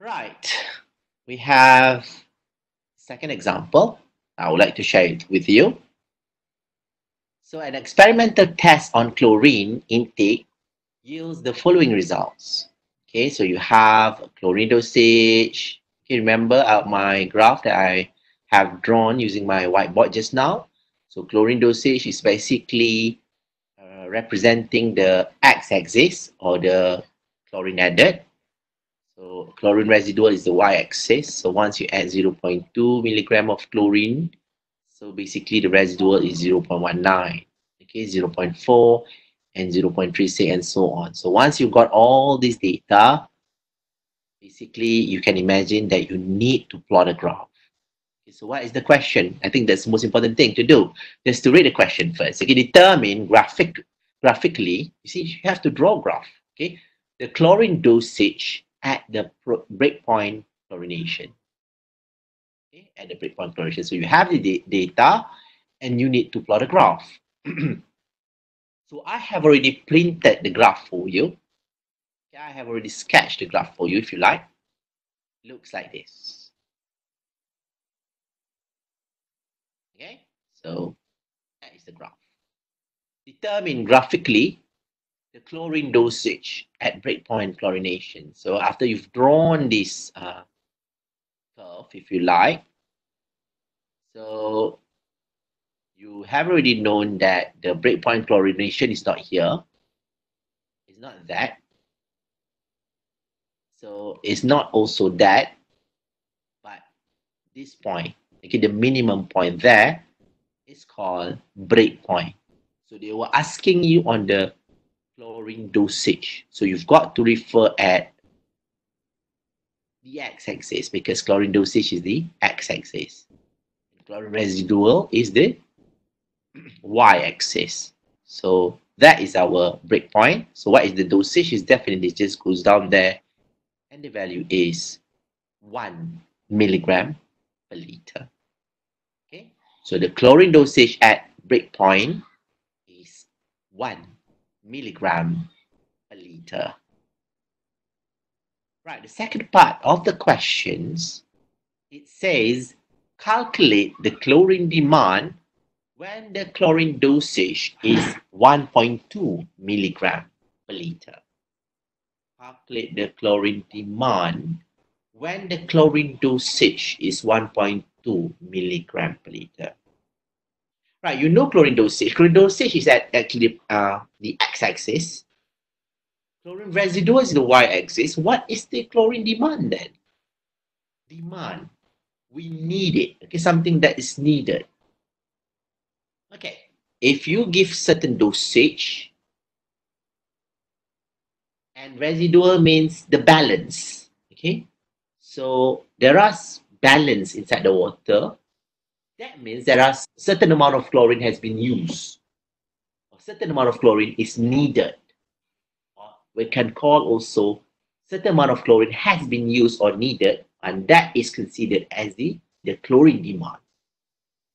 Right. We have second example. I would like to share it with you. So an experimental test on chlorine intake yields the following results. Okay, so you have chlorine dosage. Okay, remember uh, my graph that I have drawn using my whiteboard just now. So chlorine dosage is basically uh, representing the x-axis or the chlorine added. So chlorine residual is the y-axis. So once you add 0.2 milligram of chlorine, so basically the residual is 0.19, okay, 0.4 and 0.36 and so on. So once you've got all this data, basically you can imagine that you need to plot a graph. Okay, so what is the question? I think that's the most important thing to do. Just to read the question first. Okay, determine graphic graphically, you see, you have to draw a graph. Okay, the chlorine dosage at the breakpoint chlorination. Okay, at the breakpoint chlorination. So you have the data and you need to plot a graph. so I have already printed the graph for you. Okay, I have already sketched the graph for you if you like. Looks like this. Okay, so that is the graph. Determine graphically the chlorine dosage at breakpoint chlorination. So after you've drawn this uh, curve, if you like, so you have already known that the breakpoint chlorination is not here. It's not that. So it's not also that, but this point, okay, the minimum point there is called breakpoint. So they were asking you on the chlorine dosage. So you've got to refer at the x-axis because chlorine dosage is the x-axis. Chlorine residual is the y-axis. So that is our breakpoint. So what is the dosage? Is definitely just goes down there and the value is 1 milligram per liter. Okay, so the chlorine dosage at breakpoint is 1 milligram per liter. Right, the second part of the questions, it says calculate the chlorine demand when the chlorine dosage is 1.2 milligram per liter. Calculate the chlorine demand when the chlorine dosage is 1.2 milligram per liter. Right, you know chlorine dosage. Chlorine dosage is at actually uh, the x-axis. Chlorine residual is the y-axis. What is the chlorine demand then? Demand. We need it. Okay, something that is needed. Okay, if you give certain dosage, and residual means the balance. Okay, so there are balance inside the water that means there are certain amount of chlorine has been used. A certain amount of chlorine is needed. Or we can call also certain amount of chlorine has been used or needed, and that is considered as the, the chlorine demand.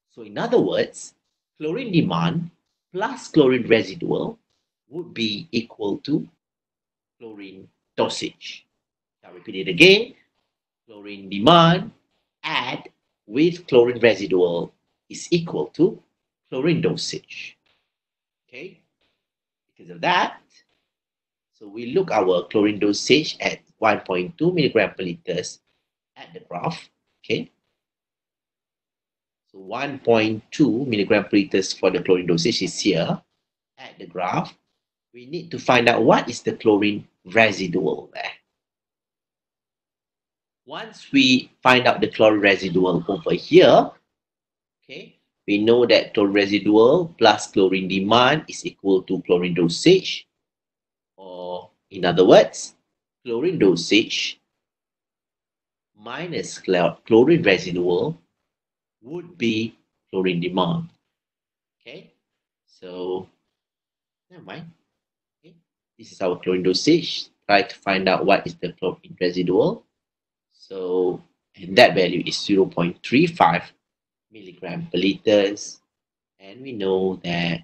So in other words, chlorine demand plus chlorine residual would be equal to chlorine dosage. I'll repeat it again. Chlorine demand add with chlorine residual is equal to chlorine dosage. Okay, because of that, so we look our chlorine dosage at 1.2 milligram per liters at the graph. Okay, so 1.2 milligram per liters for the chlorine dosage is here at the graph. We need to find out what is the chlorine residual there. Once we find out the chlorine residual over here, okay, we know that chlorine residual plus chlorine demand is equal to chlorine dosage. Or in other words, chlorine dosage minus chlorine residual would be chlorine demand. Okay, so never mind. Okay. This is our chlorine dosage. Try to find out what is the chlorine residual. So, and that value is 0.35 milligram per liters. And we know that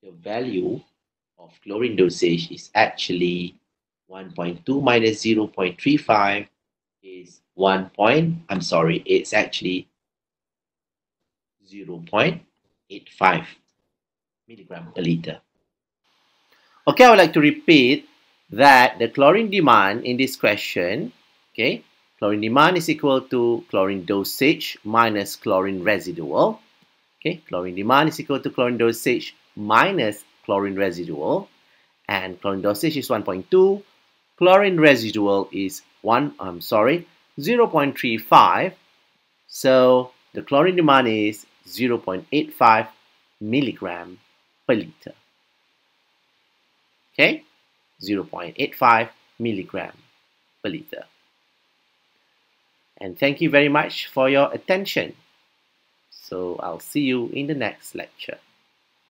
the value of chlorine dosage is actually 1.2 minus 0.35 is 1 point, I'm sorry, it's actually 0.85 milligram per liter. Okay, I would like to repeat that the chlorine demand in this question, okay, chlorine demand is equal to chlorine dosage minus chlorine residual. Okay, chlorine demand is equal to chlorine dosage minus chlorine residual. And chlorine dosage is 1.2. Chlorine residual is 1, I'm sorry, 0.35. So the chlorine demand is 0.85 milligram per liter. Okay, 0.85 milligram per liter. And thank you very much for your attention. So I'll see you in the next lecture.